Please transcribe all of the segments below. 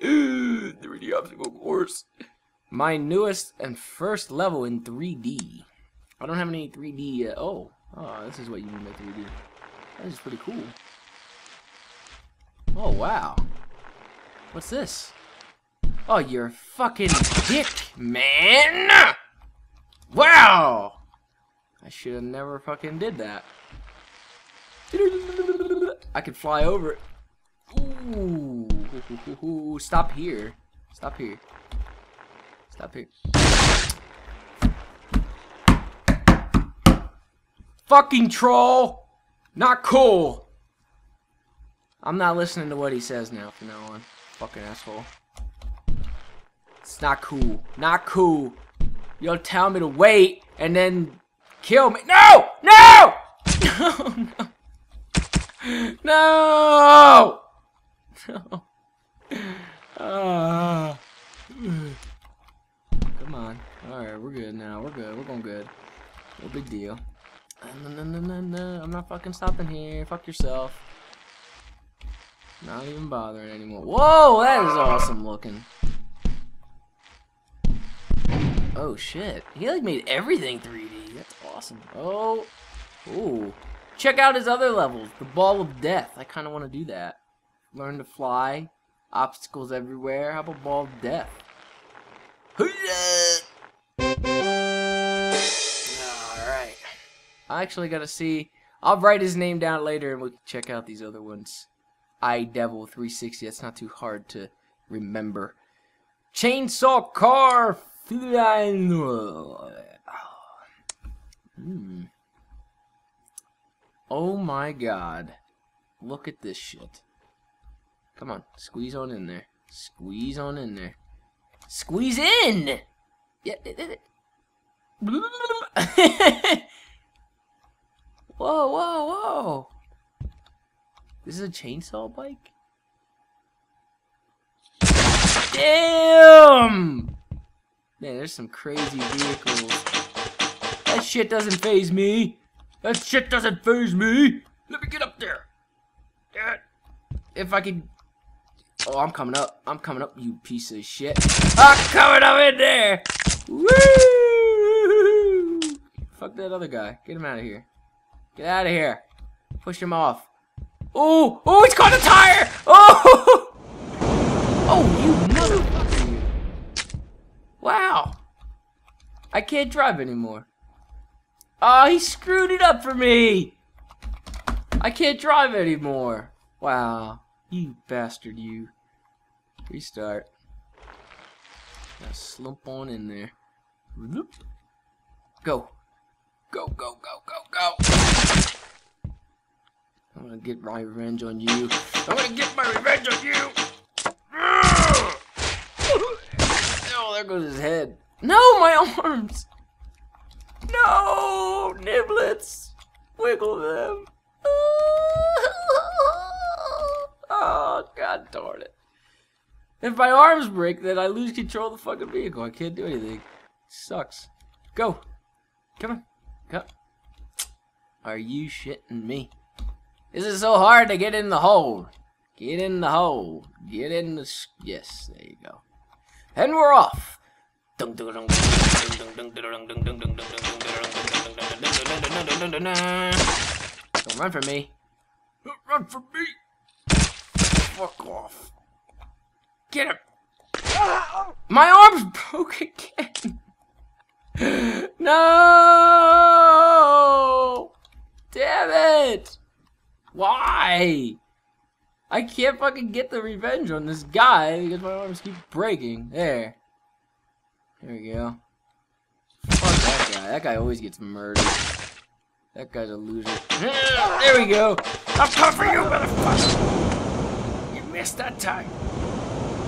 3D obstacle course. My newest and first level in 3D. I don't have any 3D yet. Oh, oh, this is what you mean by 3D. That is pretty cool. Oh, wow. What's this? Oh, you're fucking dick, man! Wow! I should have never fucking did that. I could fly over it. Ooh. Stop here. Stop here. Stop here. Fucking troll! Not cool! I'm not listening to what he says now from now on. Fucking asshole. It's not cool. Not cool. You'll tell me to wait and then kill me. No! No! No! No! No! Uh, come on. Alright, we're good now. We're good. We're going good. No big deal. No, no, no, no, no. I'm not fucking stopping here. Fuck yourself. Not even bothering anymore. Whoa, that is awesome looking. Oh shit. He like made everything 3D. That's awesome. Oh. Ooh. Check out his other levels. The Ball of Death. I kind of want to do that. Learn to fly. Obstacles everywhere. How about Ball of Death? Alright. I actually got to see. I'll write his name down later and we can check out these other ones. I Devil 360. That's not too hard to remember. Chainsaw Car. Hmm. Oh my god. Look at this shit. Come on, squeeze on in there. Squeeze on in there. Squeeze in! Yeah. whoa, whoa, whoa. This is a chainsaw bike? Damn! Man, there's some crazy vehicles. That shit doesn't faze me. That shit doesn't faze me. Let me get up there. If I could. Oh, I'm coming up. I'm coming up, you piece of shit. I'm coming up in there. Woo! Fuck that other guy. Get him out of here. Get out of here. Push him off. Oh, oh, he's caught a tire. Oh, oh, you motherfucker, you. Wow. I can't drive anymore. Oh, he screwed it up for me! I can't drive anymore. Wow. You bastard, you. Restart. Now slump on in there. Go. Go, go, go, go, go. I'm gonna get my revenge on you. I'm gonna get my revenge on you! Oh, there goes his head. No, my arms! No, niblets! Wiggle them. Oh, god darn it. If my arms break, then I lose control of the fucking vehicle. I can't do anything. Sucks. Go. Come on. Come. Are you shitting me? This Is it so hard to get in the hole? Get in the hole. Get in the... Yes, there you go. And we're off. Don't run from me. Don't run from me. Fuck off. Get him. My arm's broke again. No! Damn it! Why? I can't fucking get the revenge on this guy because my arms keep breaking. There. There we go. Fuck that guy. That guy always gets murdered. That guy's a loser. There we go. I'm coming for you, motherfucker. Missed that time.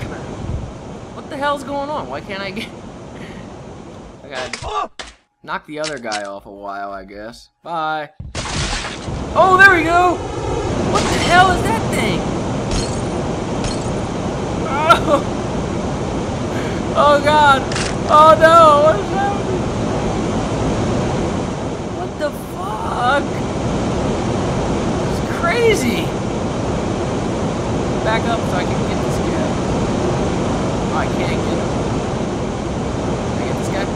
Come on. What the hell's going on? Why can't I get... I gotta knock the other guy off a while, I guess. Bye. Oh, there we go. What the hell is that thing? Oh. Oh god! Oh no! What is happening? What the fuck? It's crazy! Back up so I can get this guy. Oh, I can't get him. Can I get this guy?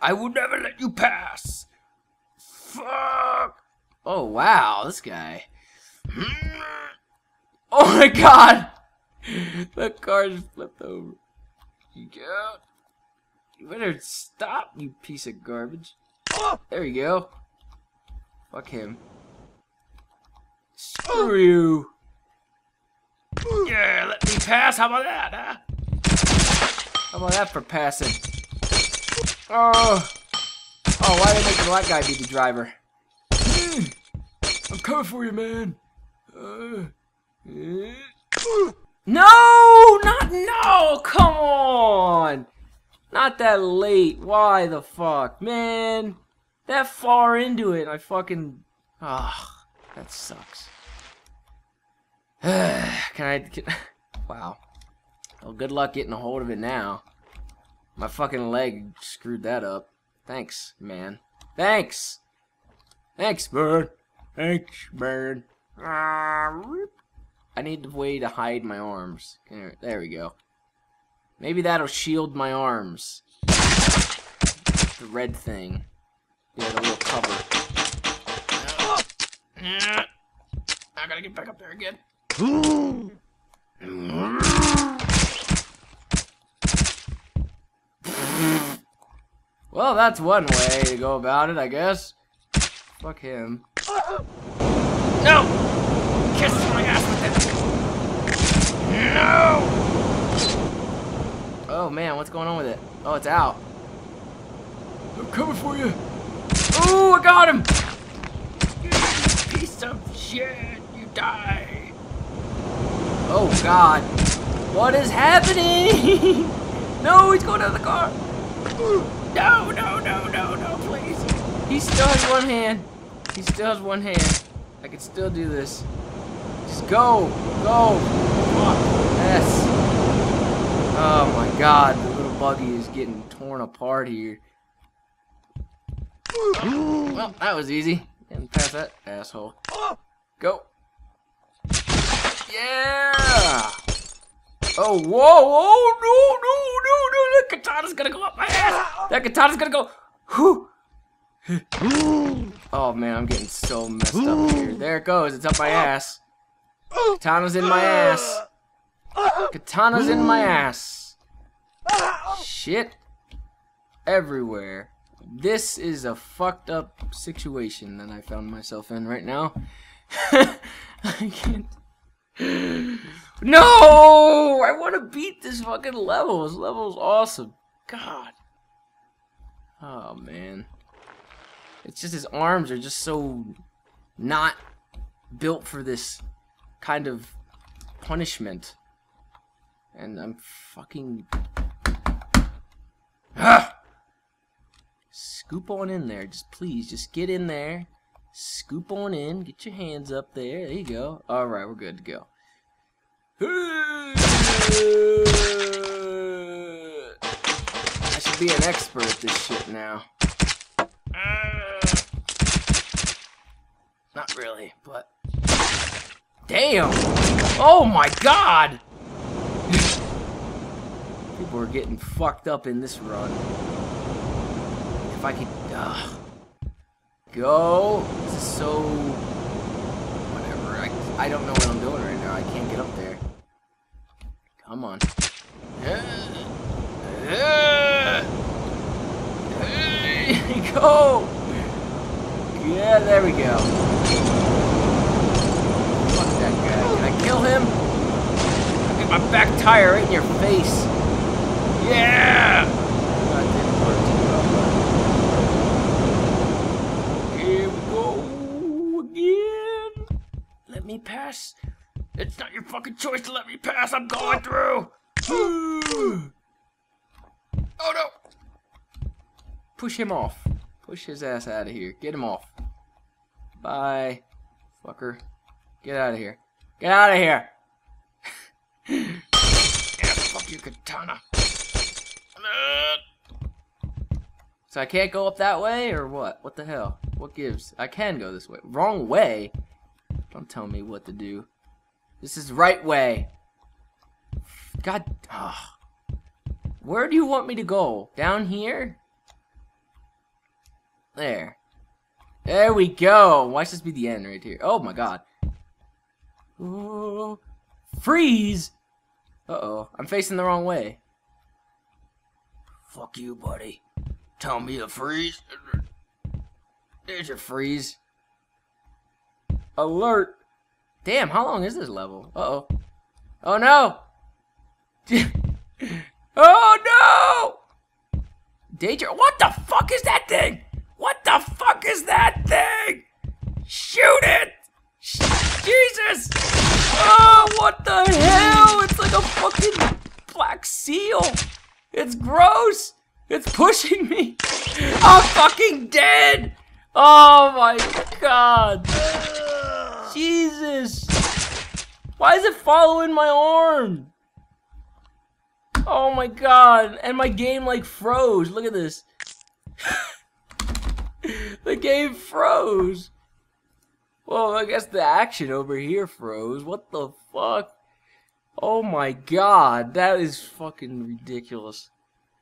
I will never let you pass! Fuck! Oh, wow, this guy. Oh my god! The car just flipped over. Yeah. You better stop, you piece of garbage. There you go. Fuck him. Screw you. Yeah, let me pass. How about that, huh? How about that for passing? Oh. Oh, why did they make the black guy be the driver? I'm coming for you, man. Uh, no, not no. Come on. Not that late. Why the fuck, man? That far into it, I fucking. Ah, that sucks. can I? Can... Wow. Well, good luck getting a hold of it now. My fucking leg screwed that up. Thanks, man. Thanks. Thanks, bird. Thanks, bird. I need a way to hide my arms. There we go. Maybe that'll shield my arms. The red thing. Yeah, the little cover. I gotta get back up there again. well, that's one way to go about it, I guess. Fuck him. No! Kiss my ass with it! No! Oh man, what's going on with it? Oh, it's out. I'm coming for you. Oh, I got him! Piece of shit, you die. Oh god. What is happening? no, he's going out of the car. No, no, no, no, no, please. He still has one hand. He still has one hand. I can still do this. Just go. Go. Yes. Oh my god, the little buggy is getting torn apart here. Well, that was easy. Getting past that asshole. Go. Yeah! Oh, whoa, whoa, no, no, no, no, that katana's gonna go up my ass! That katana's gonna go, whew! oh man, I'm getting so messed up here. There it goes, it's up my ass. Katana's in my ass. Katana's in my ass. Shit. Everywhere. This is a fucked up situation that I found myself in right now. I can't. No! I want to beat this fucking level. This level is awesome. God. Oh, man. It's just his arms are just so not built for this kind of punishment. And I'm fucking... Ah! Scoop on in there. Just please, just get in there. Scoop on in. Get your hands up there. There you go. Alright, we're good to go. I should be an expert at this shit now. Not really, but... Damn! Oh my god! People are getting fucked up in this run. I could... Uh, go! This is so... Whatever. I, I don't know what I'm doing right now. I can't get up there. Come on. Go! Yeah, there we go. Fuck that guy. Can I kill him? I get my back tire right in your face. Yeah! That didn't work too well. Here we go again. Let me pass. It's not your fucking choice to let me pass. I'm going through. oh no! Push him off. Push his ass out of here. Get him off. Bye, fucker. Get out of here. Get out of here. yeah, fuck you, katana. So I can't go up that way, or what? What the hell? What gives? I can go this way. Wrong way? Don't tell me what to do. This is the right way. God. Ugh. Where do you want me to go? Down here? There. There we go. Why should this be the end right here? Oh my god. Ooh. Freeze! Uh-oh. I'm facing the wrong way. Fuck you, buddy. Tell me to freeze. There's your freeze. Alert! Damn, how long is this level? Uh-oh. Oh no! oh no! Danger. What the fuck is that thing? What the fuck is that thing? Shoot it! Jesus! Oh, what the hell? It's like a fucking black seal. It's gross. It's pushing me. I'm fucking dead. Oh my god. Jesus. Why is it following my arm? Oh my god. And my game like froze. Look at this. the game froze. Well, I guess the action over here froze. What the fuck? Oh my god. That is fucking ridiculous.